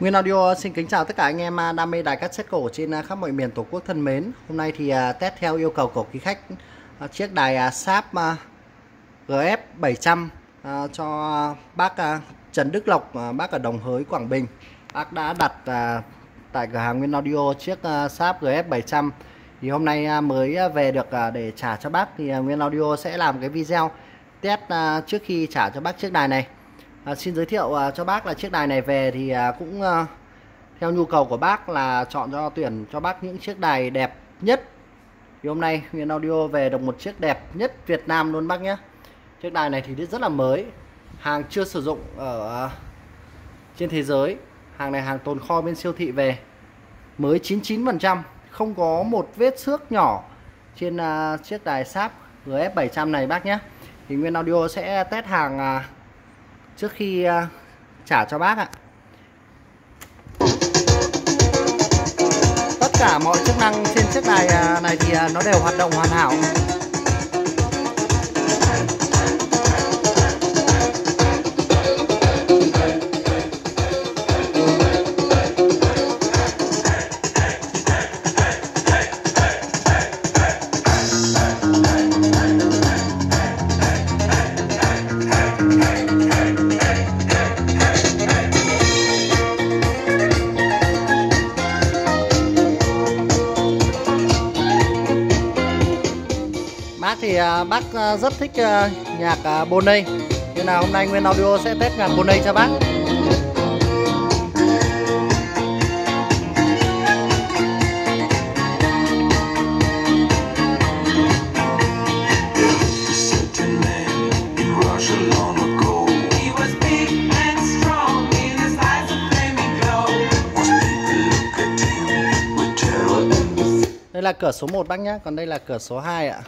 Nguyên Audio xin kính chào tất cả anh em à, đam mê đài cassette cổ trên à, khắp mọi miền Tổ quốc thân mến. Hôm nay thì à, test theo yêu cầu của quý khách chiếc đài sáp GF 700 cho bác Trần Đức Lộc, bác ở Đồng Hới, Quảng Bình. Bác đã đặt tại cửa hàng Nguyên Audio chiếc sáp GF 700 thì hôm nay mới về được để trả cho bác thì Nguyên Audio sẽ làm cái video test trước khi trả cho bác chiếc đài này à, xin giới thiệu à, cho bác là chiếc đài này về thì à, cũng à, theo nhu cầu của bác là chọn cho tuyển cho bác những chiếc đài đẹp nhất. Thì hôm nay Huyền Audio về được một chiếc đẹp nhất Việt Nam luôn bác nhé. Chiếc đài này thì rất là mới hàng chưa sử dụng ở à, trên thế giới. Hàng này hàng tồn kho bên siêu thị về mới 99% không có một vết xước nhỏ trên uh, chiếc đài sáp GF 700 này bác nhé. Thì Nguyên Audio sẽ test hàng uh, trước khi uh, trả cho bác ạ. Tất cả mọi chức năng trên chiếc đài uh, này thì uh, nó đều hoạt động hoàn hảo. Thì à, bác à, rất thích à, nhạc à, Boney nên là hôm nay Nguyên Audio sẽ test nhạc Boney cho bác. Đây là cửa số 1 bác nhé, còn đây là cửa số 2 ạ.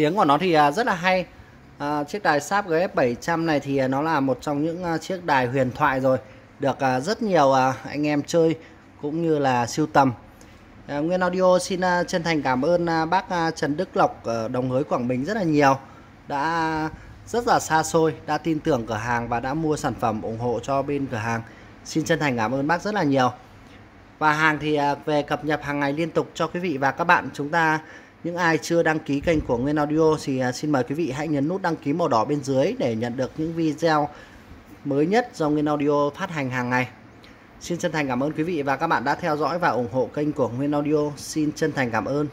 Tiếng của nó thì à, rất là hay. À, chiếc đài Sáp GF 700 này thì à, nó là một trong những à, chiếc đài huyền thoại rồi được rất nhiều anh em chơi cũng như là siêu tầm. Nguyên Audio xin chân thành cảm ơn bác Trần Đức Lộc ở Đồng Hới Quảng Bình rất là nhiều đã rất là xa xôi đã tin tưởng cửa hàng và đã mua sản phẩm ủng hộ cho bên cửa hàng. Xin chân thành cảm ơn bác rất là nhiều. Và hàng thì về cập nhật hàng ngày liên tục cho quý vị và các bạn. Chúng ta những ai chưa đăng ký kênh của Nguyên Audio thì à, xin mời quý vị hãy nhấn nút đăng ký màu đỏ bên dưới để nhận được những video mới nhất do Nguyên Audio phát hành hàng ngày. Xin chân thành cảm ơn quý vị và các bạn đã theo dõi và ủng hộ kênh của Nguyên Audio. Xin chân thành cảm ơn.